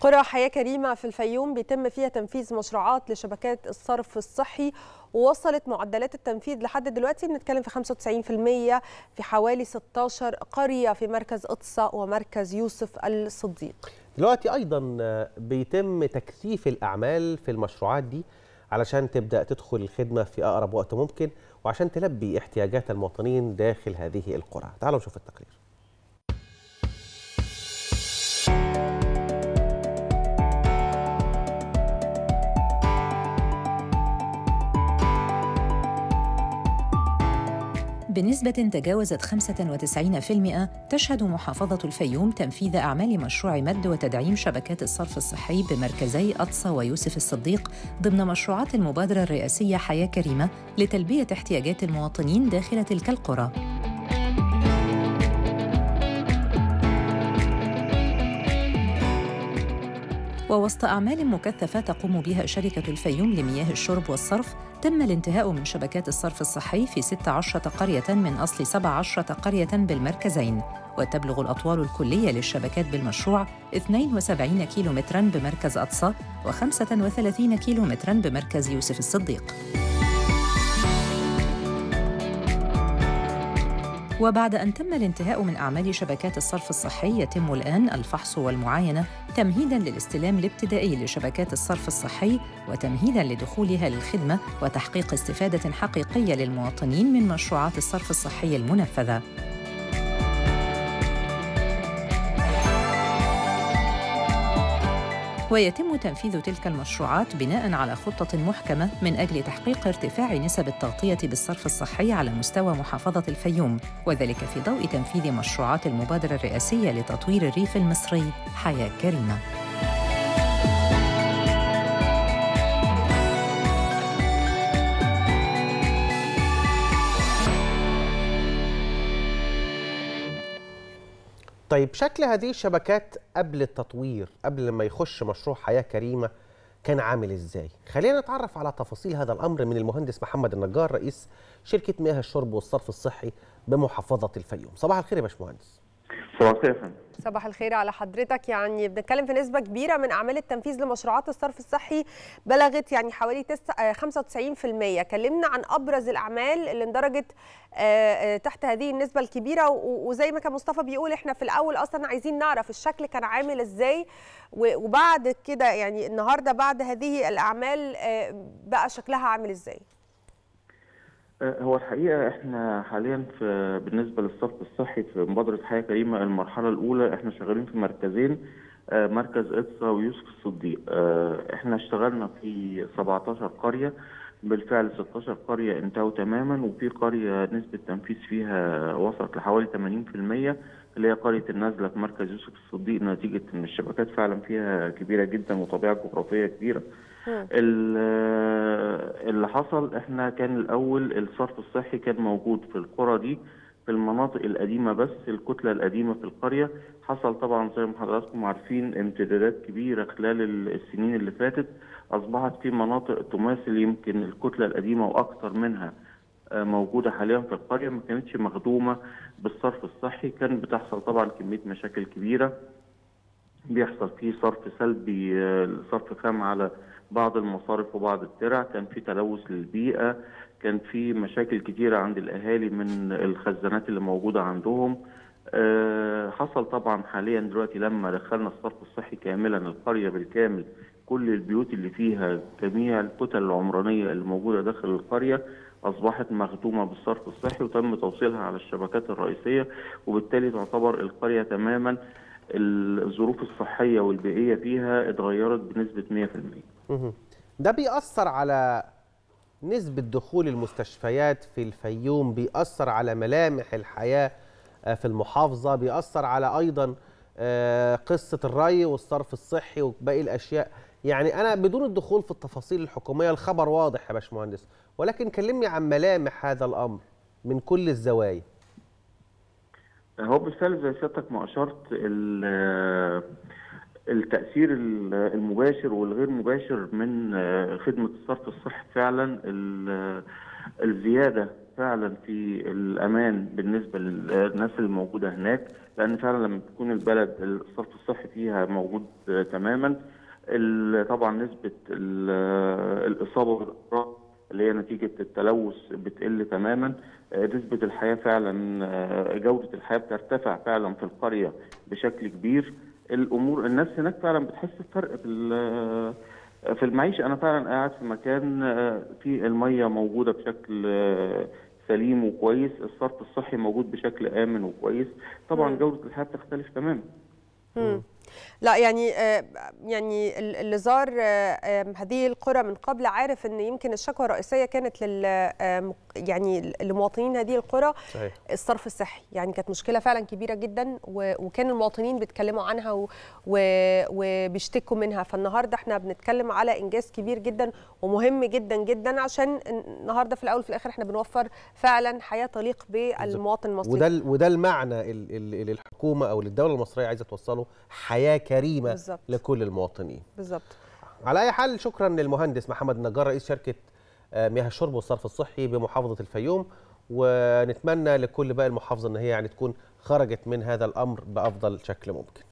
قرى حياة كريمة في الفيوم بيتم فيها تنفيذ مشروعات لشبكات الصرف الصحي ووصلت معدلات التنفيذ لحد دلوقتي بنتكلم في 95% في حوالي 16 قرية في مركز إقصى ومركز يوسف الصديق. دلوقتي أيضا بيتم تكثيف الأعمال في المشروعات دي علشان تبدأ تدخل الخدمة في أقرب وقت ممكن وعشان تلبي احتياجات المواطنين داخل هذه القرى. تعالوا نشوف التقرير. بنسبة تجاوزت 95% تشهد محافظة الفيوم تنفيذ أعمال مشروع مد وتدعيم شبكات الصرف الصحي بمركزي أطصى ويوسف الصديق ضمن مشروعات المبادرة الرئاسية حياة كريمة لتلبية احتياجات المواطنين داخل تلك القرى. ووسط أعمال مكثفة تقوم بها شركة الفيوم لمياه الشرب والصرف تم الانتهاء من شبكات الصرف الصحي في 16 قرية من أصل 17 قرية بالمركزين وتبلغ الأطوال الكلية للشبكات بالمشروع 72 كيلومتراً بمركز أطصى و35 كيلومتراً بمركز يوسف الصديق. وبعد أن تم الانتهاء من أعمال شبكات الصرف الصحي يتم الآن الفحص والمعاينة تمهيداً للاستلام الابتدائي لشبكات الصرف الصحي وتمهيداً لدخولها للخدمة وتحقيق استفادة حقيقية للمواطنين من مشروعات الصرف الصحي المنفذة. ويتم تنفيذ تلك المشروعات بناء على خطة محكمة من أجل تحقيق ارتفاع نسب التغطية بالصرف الصحي على مستوى محافظة الفيوم وذلك في ضوء تنفيذ مشروعات المبادرة الرئاسية لتطوير الريف المصري حياة كريمة. طيب شكل هذه الشبكات قبل التطوير قبل لما يخش مشروع حياة كريمة كان عامل إزاي؟ خلينا نتعرف على تفاصيل هذا الأمر من المهندس محمد النجار رئيس شركة مياه الشرب والصرف الصحي بمحافظة الفيوم. صباح الخير يا باشمهندس. صباح الخير على حضرتك. يعني بنتكلم في نسبة كبيرة من أعمال التنفيذ لمشروعات الصرف الصحي بلغت يعني حوالي 95% كلمنا عن أبرز الأعمال اللي اندرجت تحت هذه النسبة الكبيرة. وزي ما كان مصطفى بيقول إحنا في الأول أصلا عايزين نعرف الشكل كان عامل إزاي. وبعد كده يعني النهاردة بعد هذه الأعمال بقى شكلها عامل إزاي. هو الحقيقة إحنا حاليا في بالنسبة للصرف الصحي في مبادرة حياة كريمة المرحلة الأولى إحنا شغالين في مركزين مركز إطسا ويوسف الصديق. إحنا اشتغلنا في 17 قرية بالفعل 16 قرية انتهوا تماما وفي قرية نسبة تنفيذ فيها وصلت لحوالي 80% اللي هي قرية النازلة في مركز يوسف الصديق نتيجة إن الشبكات فعلا فيها كبيرة جدا وطبيعة جغرافية كبيرة. اللي حصل إحنا كان الأول الصرف الصحي كان موجود في القرى دي في المناطق القديمة بس الكتلة القديمة في القرية. حصل طبعا زي ما حضراتكم عارفين امتدادات كبيرة خلال السنين اللي فاتت. أصبحت في مناطق تماثل يمكن الكتلة القديمة وأكثر منها موجودة حاليا في القرية ما كانتش مخدومة بالصرف الصحي. كان بتحصل طبعا كمية مشاكل كبيرة. بيحصل فيه صرف سلبي صرف خام على بعض المصارف وبعض الترع كان في تلوث للبيئة كان في مشاكل كتيرة عند الأهالي من الخزانات اللي موجودة عندهم. أه حصل طبعا حاليا دلوقتي لما دخلنا الصرف الصحي كاملا القرية بالكامل كل البيوت اللي فيها جميع الكتل العمرانية اللي موجودة داخل القرية أصبحت مخدومة بالصرف الصحي وتم توصيلها على الشبكات الرئيسية وبالتالي تعتبر القرية تماما الظروف الصحية والبيئية فيها اتغيرت بنسبة 100% ده بيأثر على نسبة دخول المستشفيات في الفيوم بيأثر على ملامح الحياة في المحافظة بيأثر على أيضا قصة الري والصرف الصحي وباقي الأشياء. يعني أنا بدون الدخول في التفاصيل الحكومية الخبر واضح يا باشمهندس ولكن كلمني عن ملامح هذا الأمر من كل الزوايا. هو بالفعل زي سيادتك ما أشرت التأثير المباشر والغير مباشر من خدمة الصرف الصحي فعلا الزيادة فعلا في الأمان بالنسبة للناس الموجودة هناك لأن فعلا لما تكون البلد الصرف الصحي فيها موجود تماما طبعا نسبة ال- الإصابة اللي هي نتيجة التلوث بتقل تماما آه، نسبة الحياة فعلا آه، جودة الحياة بترتفع فعلا في القرية بشكل كبير الأمور الناس هناك فعلا بتحس بفرق في ال- في المعيشة أنا فعلا قاعد في مكان آه، فيه المية موجودة بشكل آه، سليم وكويس الصرف الصحي موجود بشكل آمن وكويس طبعا. جودة الحياة بتختلف تماما. لا يعني آه، يعني ال- اللي زار آه، هذه القرى من قبل عارف إن يمكن الشكوى الرئيسية كانت لل مق- يعني لمواطنين هذه القرى صحيح. الصرف الصحي. يعني كانت مشكلة فعلا كبيرة جدا وكان المواطنين بيتكلموا عنها وبيشتكوا منها. فالنهاردة إحنا بنتكلم على إنجاز كبير جدا ومهم جدا جدا عشان النهارده في الأول وفي الآخر إحنا بنوفر فعلا حياة تليق بالمواطن المصري. وده وده المعنى ال- ال- اللي الحكومة أو الدولة المصرية عايزة توصله حياة كريمة بالظبط. لكل المواطنين. بالظبط. على أي حال شكرا للمهندس محمد نجار رئيس شركة مياه الشرب والصرف الصحي بمحافظة الفيوم ونتمنى لكل باقي المحافظة إن هي يعني تكون خرجت من هذا الأمر بأفضل شكل ممكن.